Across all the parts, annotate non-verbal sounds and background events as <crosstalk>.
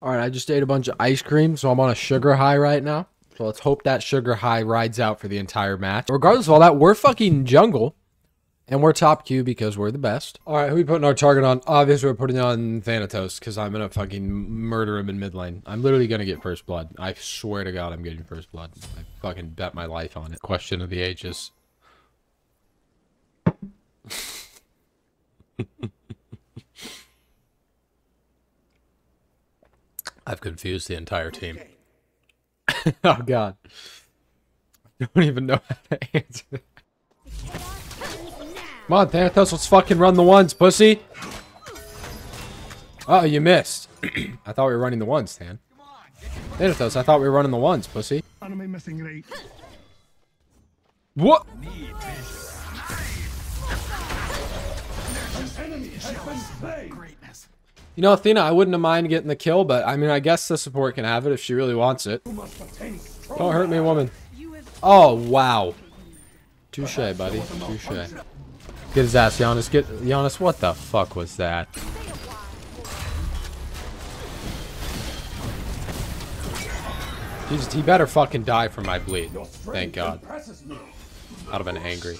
All right, I just ate a bunch of ice cream, so I'm on a sugar high right now. So let's hope that sugar high rides out for the entire match. Regardless of all that, we're fucking jungle. And we're top Q because we're the best. All right, who we putting our target on? Obviously, we're putting on Thanatos because I'm going to fucking murder him in mid lane. I'm literally going to get first blood. I swear to God, I'm getting first blood. I fucking bet my life on it. Question of the ages. <laughs> I've confused the entire team. <laughs> oh god. I don't even know how to answer that. Come on, Thanatos, let's fucking run the ones, pussy. Oh, you missed. <clears throat> I thought we were running the ones, Than. Thanatos, I thought we were running the ones, pussy. Enemy missing late. What? Enemy has been slain. You know, Athena, I wouldn't have mind getting the kill, but I mean, I guess the support can have it if she really wants it. Don't hurt me, woman. Oh, wow. Touche, buddy. Touche. Get his ass, Giannis. Get Giannis. What the fuck was that? Jesus, he better fucking die from my bleed. Thank God. me. I'd have been angry.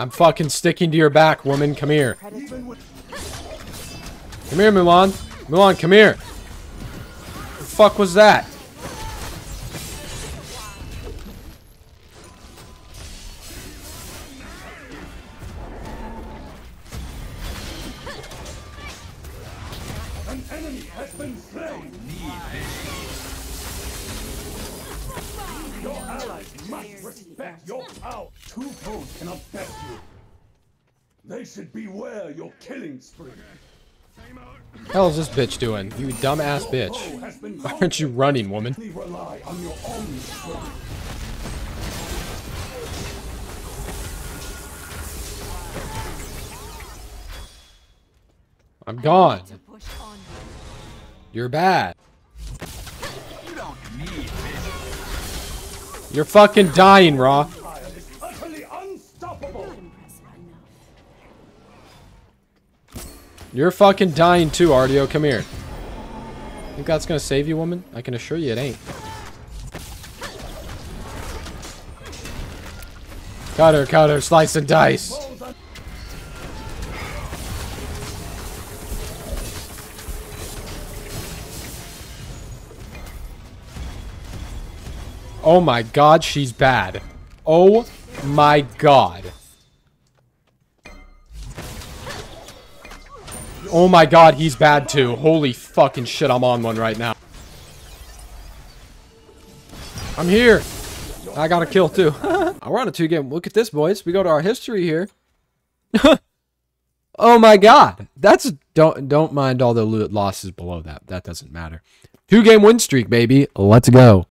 I'm fucking sticking to your back, woman. Come here. Come here, Mulan. Mulan, come here. The fuck was that? Your allies must respect your power. Two foes cannot best you. They should beware your killing spree. hell is this bitch doing? You dumbass bitch. Foe has been Why aren't you running, woman? Only rely on your own strength. I'm gone. You're bad. You're fucking dying, Ra. You're fucking dying too, Artio. Come here. Think that's gonna save you, woman? I can assure you it ain't. Cut her, cut her, slice and dice. Oh my god, she's bad. Oh my god. Oh my god, he's bad too. Holy fucking shit, I'm on one right now. I'm here. I got a kill too. <laughs> We're on a two game. Look at this, boys. We go to our history here. <laughs> oh my god. That's don't don't mind all the lo- losses below that. That doesn't matter. Two game win streak, baby. Let's go.